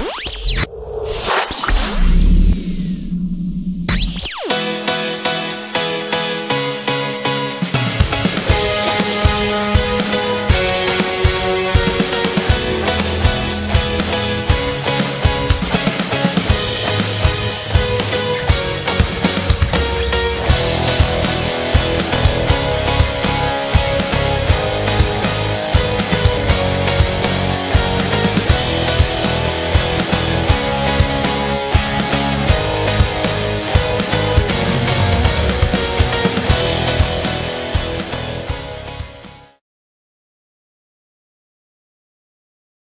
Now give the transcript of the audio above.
Bye.